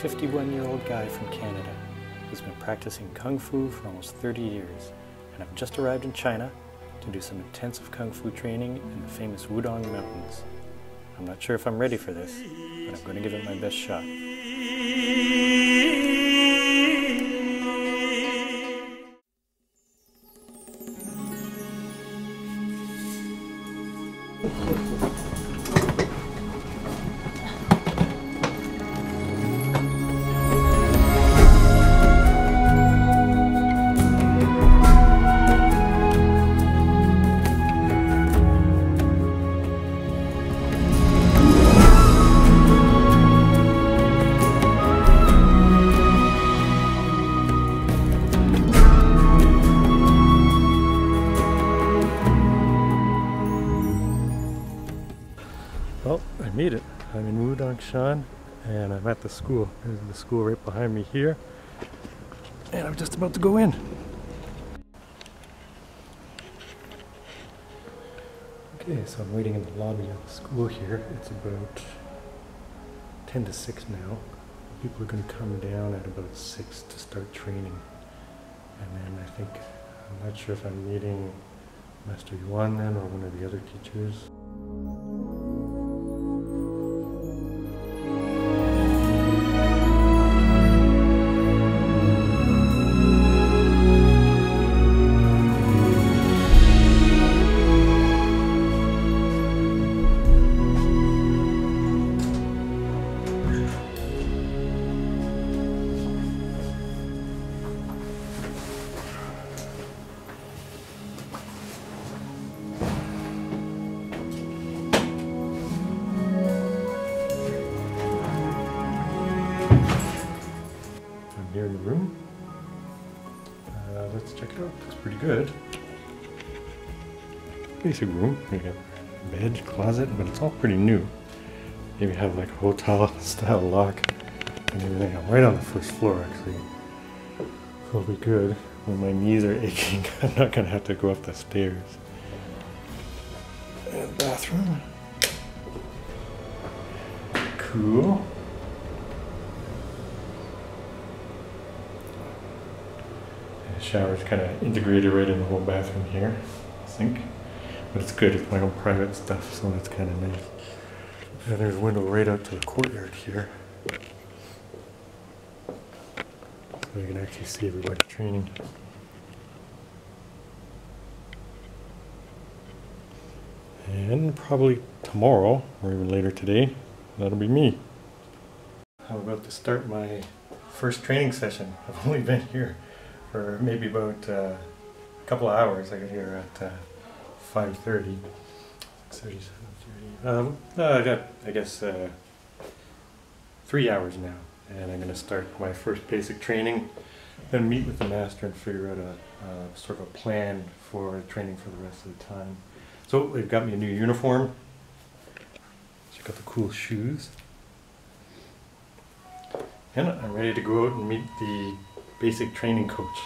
I'm a 51 year old guy from Canada who's been practicing Kung Fu for almost 30 years, and I've just arrived in China to do some intensive Kung Fu training in the famous Wudang Mountains. I'm not sure if I'm ready for this, but I'm going to give it my best shot. I'm Wudangshan and I'm at the school. There's the school right behind me here. And I'm just about to go in. Okay, so I'm waiting in the lobby of the school here. It's about 10 to 6 now. People are going to come down at about 6 to start training. And then I think, I'm not sure if I'm meeting Master Yuan then or one of the other teachers. Basic room. We got bed, closet, but it's all pretty new. Maybe have like a hotel style lock and everything. I'm right on the first floor actually. So it'll be good. When my knees are aching, I'm not gonna have to go up the stairs. And bathroom. Cool. The shower's kind of integrated right in the whole bathroom here, sink. But it's good, it's my own private stuff, so that's kind of nice. And there's a window right out to the courtyard here. So you can actually see everybody training. And probably tomorrow, or even later today, that'll be me. I'm about to start my first training session. I've only been here for maybe about uh, a couple of hours. I got here at uh, 5.30. 6.30, 7.30. Um, no, I got, I guess, uh, three hours now. And I'm going to start my first basic training, then meet with the master and figure out a, a sort of a plan for training for the rest of the time. So they've got me a new uniform. Check out the cool shoes. And I'm ready to go out and meet the basic training coach.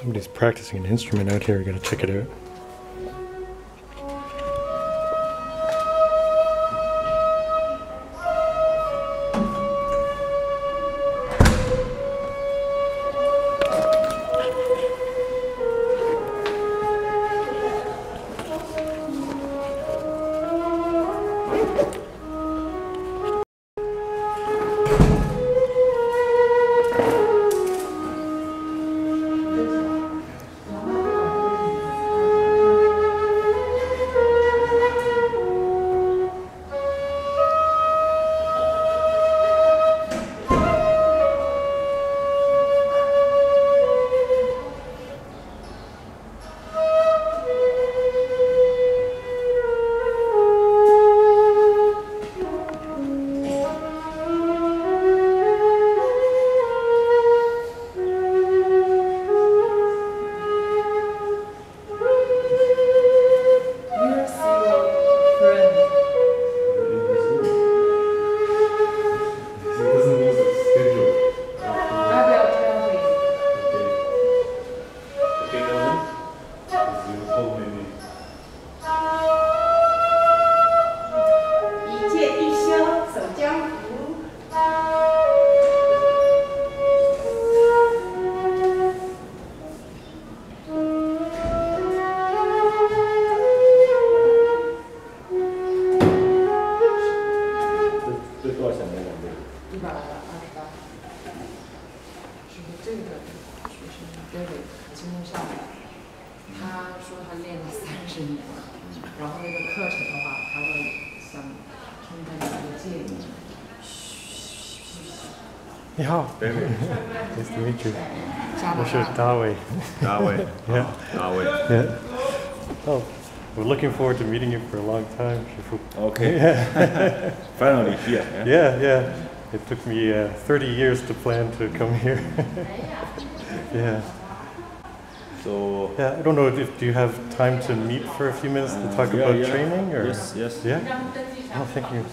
Somebody's practicing an instrument out here. Gotta check it out. 课程的话，他会想听听你的建议。你好 David. Nice to meet you. 加拿 What's your 大 Dawei? Dawei. Yeah. Dawei. Yeah. Oh, we're looking forward to meeting you for a long time. Shifu. Okay. Finally here. Yeah. Yeah, yeah. It took me uh, 30 years to plan to come here. yeah. So yeah, I don't know. If, do you have time to meet for a few minutes to uh, talk yeah, about yeah. training? Or? Yes, yes. Yeah. Oh, thank you.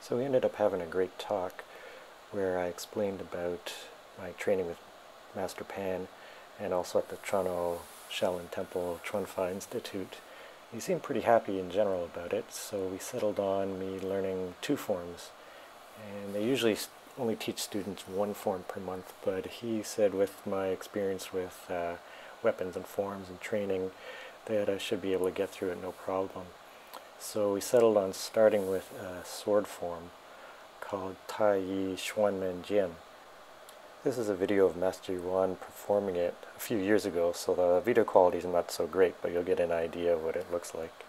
So we ended up having a great talk where I explained about my training with Master Pan and also at the Toronto Shaolin Temple Quanfa Institute. He seemed pretty happy in general about it, so we settled on me learning two forms. And they usually only teach students one form per month, but he said with my experience with uh, weapons and forms and training that I should be able to get through it no problem. So we settled on starting with a sword form called Tai Yi Xuanmen Jian. This is a video of Master Yuan performing it a few years ago, so the video quality is not so great, but you'll get an idea of what it looks like.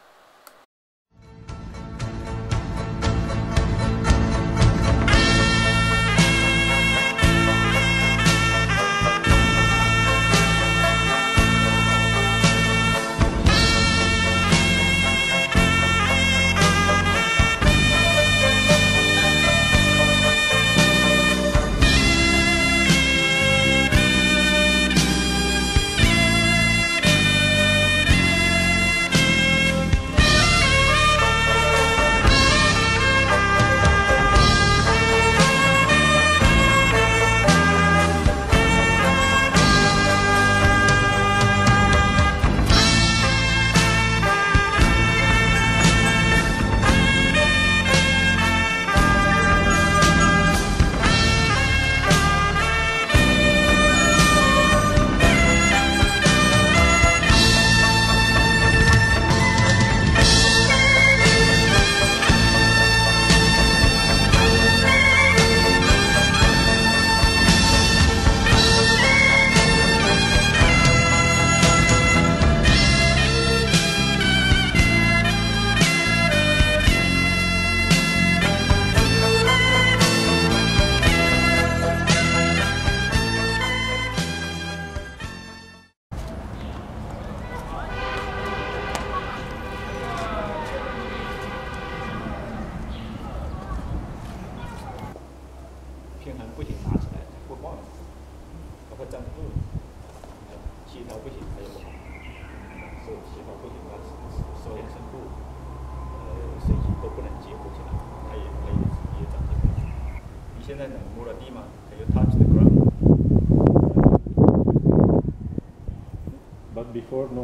But before, no.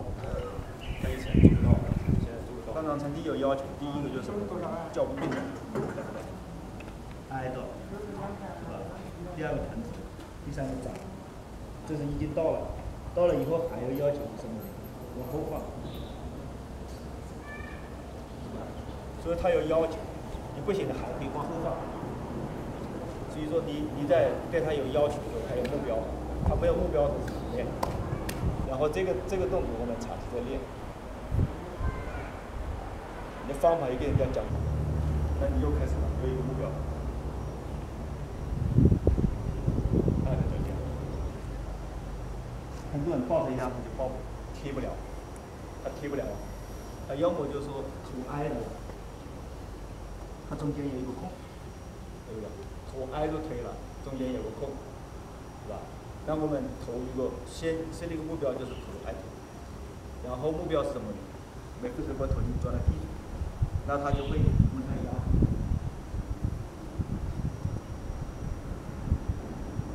他以前做不到，现在做不到。上场成绩有要求，第一个就是脚步并拢，挨着，是吧？第二个弹子，第三个掌，这是已经到了，到了以后还有要求是什么？往后放，所以他有要求，你不行的还可以往后放。所以说你你在对他有要求的时候，他有目标，他没有目标的时候练。然后这个这个动作我们长期在练，你的方法也跟人家讲，那你又开始了，有一个目标。那就这样。很多人抱着一下他就抱不贴不了，他贴不了，他要么就是说从挨着，他中间有一个空，对不对？从挨着推了，中间有个空，是吧？那我们投一个先设立一个目标，就是投挨投，然后目标是什么呢？每个水果投进抓到地上，那他就会往上压。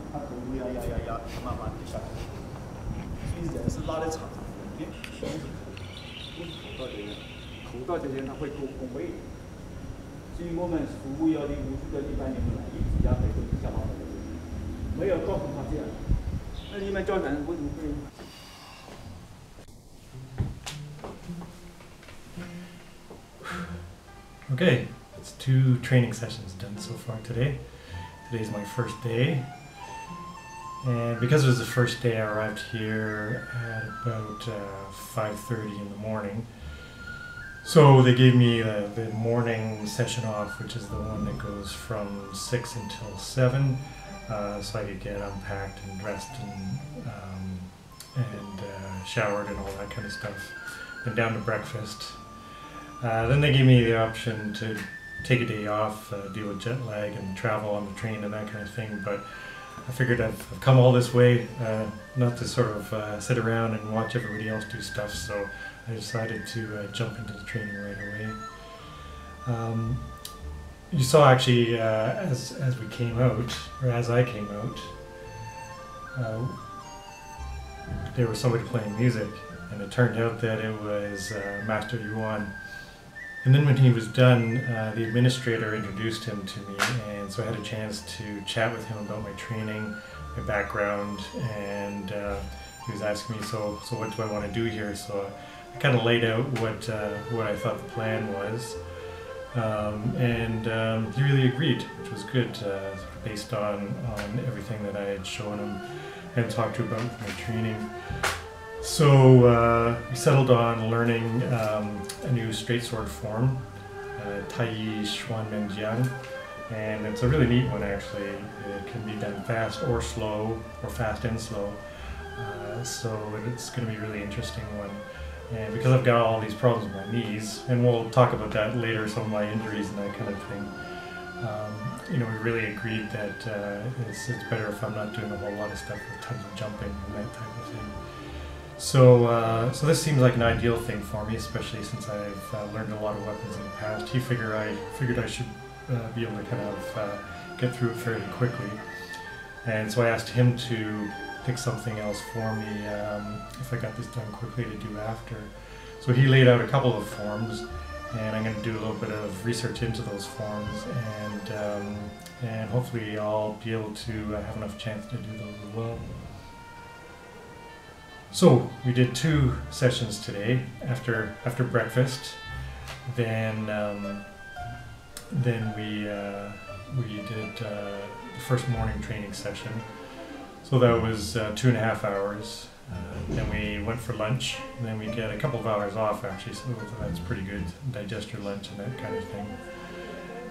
他投入压压压压，慢慢就下来。所以人是拉的长，人变身体不是投到这边，投到这边他会够拱位。所以我们服务要的武术的一般人们来，一直压背后就下拉到这边，没有告诉他这样。那你们教人为什么会？ Okay, it's two training sessions done so far today. Today's my first day. And because it was the first day, I arrived here at about uh, 5:30 in the morning. So they gave me uh, the morning session off, which is the one that goes from six until seven, uh, so I could get unpacked and dressed and um, and uh, showered and all that kind of stuff. Then down to breakfast. Uh, then they gave me the option to take a day off, uh, deal with jet lag and travel on the train and that kind of thing. But I figured I've, I've come all this way, uh, not to sort of uh, sit around and watch everybody else do stuff. So I decided to jump into the training right away. Um, you saw actually uh, as as we came out, or as I came out, uh, there was somebody playing music, and it turned out that it was uh, Master Yuan. And then when he was done, uh, the administrator introduced him to me, and so I had a chance to chat with him about my training, my background, and uh, he was asking me, so so what do I want to do here? So I kind of laid out what uh, what I thought the plan was, um, and um, he really agreed, which was good, uh, based on on everything that I had shown him and talked to about my training. So uh, we settled on learning um, a new straight sword form, uh, Tai Yi Xuan Meng Jiang, and it's a really neat one actually. It can be done fast or slow, or fast and slow. Uh, so it's going to be a really interesting one. And because I've got all these problems with my knees, and we'll talk about that later, some of my injuries and that kind of thing. Um, you know, we really agreed that uh, it's, it's better if I'm not doing a whole lot of stuff with tons of jumping and that type of thing. So, uh, so this seems like an ideal thing for me, especially since I've uh, learned a lot of weapons in the past. He figured I figured I should uh, be able to kind of uh, get through it fairly quickly, and so I asked him to pick something else for me um, if I got this done quickly to do after. So he laid out a couple of forms, and I'm going to do a little bit of research into those forms, and um, and hopefully I'll be able to uh, have enough chance to do those as well. So we did two sessions today after after breakfast. Then um, then we uh, we did uh, the first morning training session. So that was uh, two and a half hours. Uh, then we went for lunch. And then we get a couple of hours off actually, so that's pretty good. Digest your lunch and that kind of thing.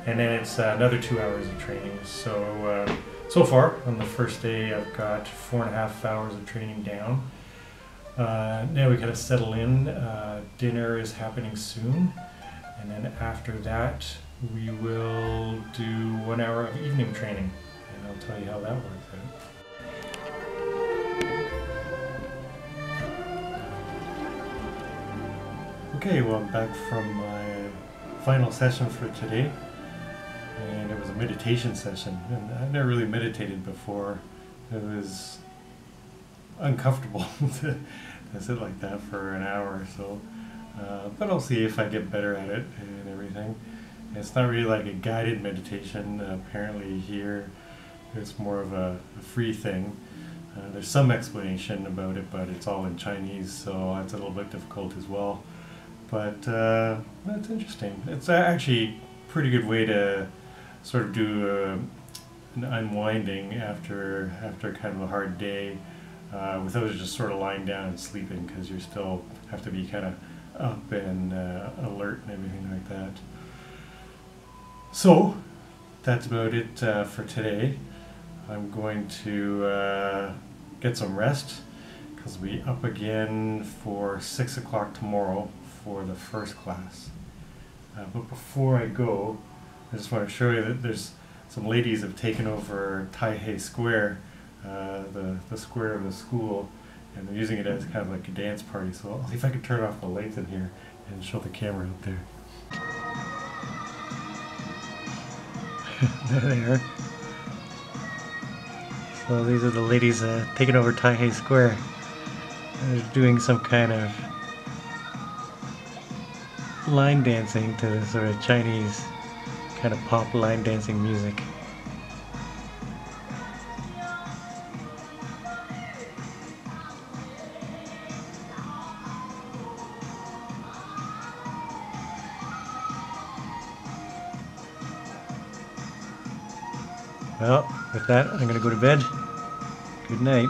And then it's uh, another two hours of training. So uh, so far on the first day, I've got four and a half hours of training down. Uh, now we gotta settle in. Uh, dinner is happening soon, and then after that, we will do one hour of evening training, and I'll tell you how that works Okay, well, I'm back from my final session for today, and it was a meditation session, and I've never really meditated before. It was uncomfortable to, to sit like that for an hour or so. Uh, but I'll see if I get better at it and everything. It's not really like a guided meditation. Apparently here, it's more of a, a free thing. Uh, there's some explanation about it, but it's all in Chinese, so that's a little bit difficult as well. But uh, that's interesting. It's actually a pretty good way to sort of do a, an unwinding after after kind of a hard day uh, without just sort of lying down and sleeping because you still have to be kind of up and uh, alert and everything like that. So that's about it uh, for today. I'm going to uh, get some rest because we'll be up again for six o'clock tomorrow for the first class. Uh, but before I go, I just want to show you that there's some ladies have taken over Taipei Square uh, the, the square of the school, and they're using it as kind of like a dance party. So I'll see if I can turn off the lights in here and show the camera out there. there they are. So these are the ladies uh, taking over Taipei Square. They're doing some kind of line dancing to the sort of Chinese kind of pop line dancing music. Well, with that, I'm gonna go to bed Good night.